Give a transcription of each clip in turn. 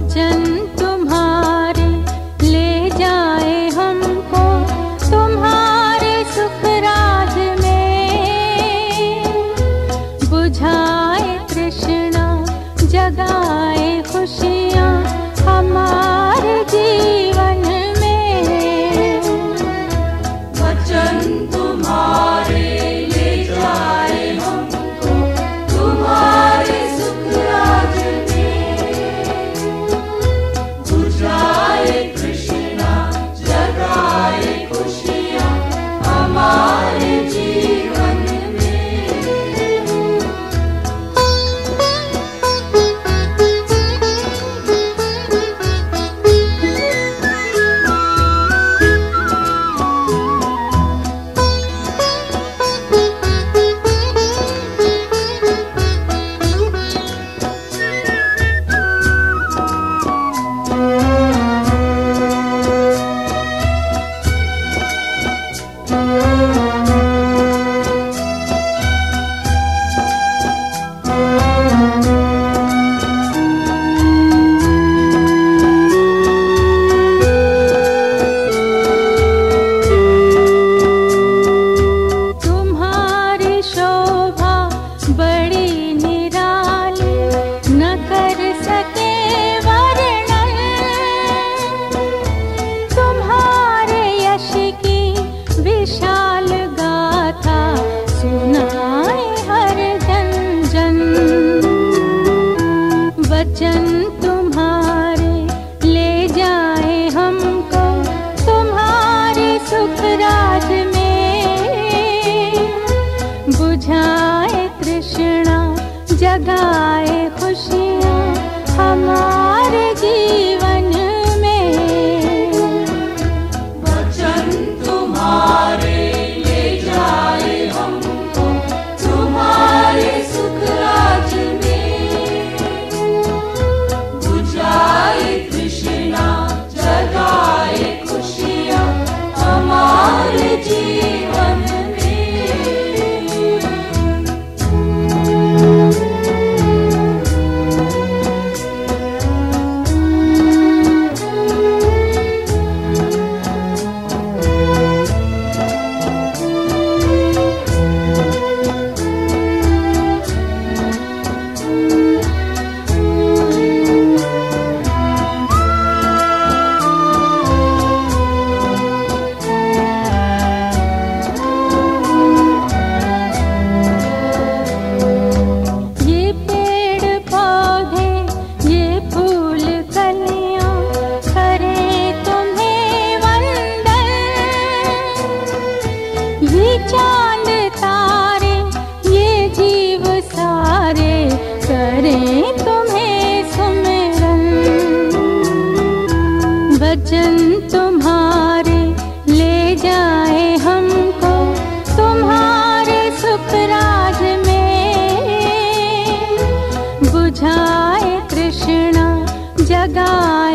वचन तुम्हारे ले जाए हमको, तुम्हारे सुख राज में। बुझाए कृष्णा जगाए खुशियाँ हमारे जीवन में। वचन जन्म वचन तुम्हारे ले जाए हमको तुम्हारे सुख राज में। बुझाए कृष्णा जगाए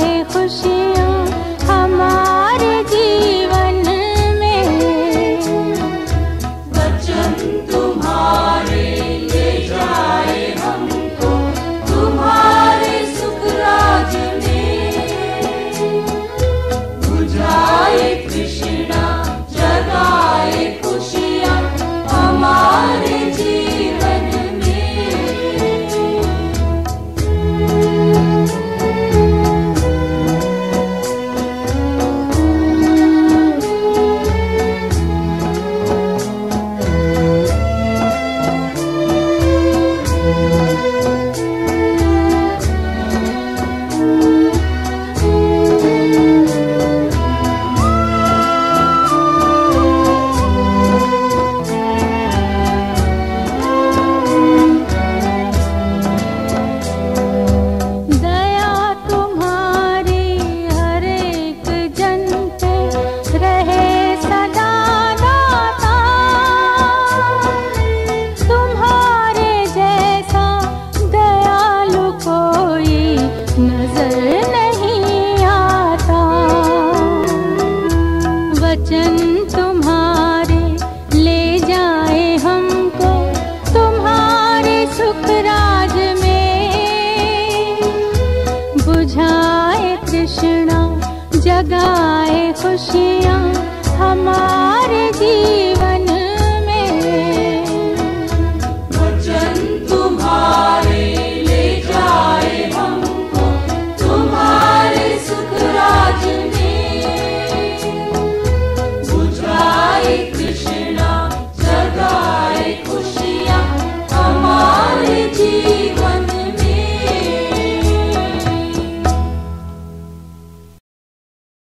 तुम्हारे ले जाए हमको तुम्हारे सुख राज में। बुझाए कृष्णा जगाए खुशियाँ हमारे जी